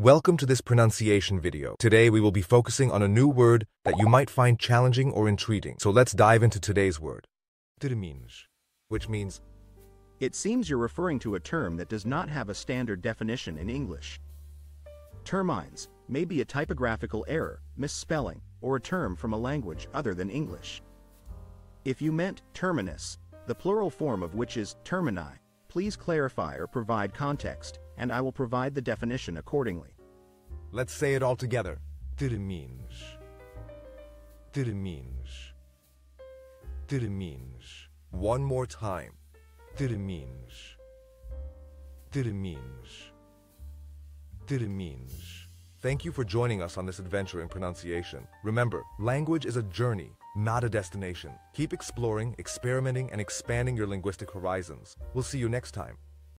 Welcome to this pronunciation video. Today we will be focusing on a new word that you might find challenging or intriguing. So let's dive into today's word. Termines, which means It seems you're referring to a term that does not have a standard definition in English. Termines may be a typographical error, misspelling, or a term from a language other than English. If you meant terminus, the plural form of which is termini, please clarify or provide context, and I will provide the definition accordingly. Let's say it all together. Termines. Termines. Termines. One more time. Termines. Termines. Termines. Thank you for joining us on this adventure in pronunciation. Remember, language is a journey, not a destination. Keep exploring, experimenting, and expanding your linguistic horizons. We'll see you next time.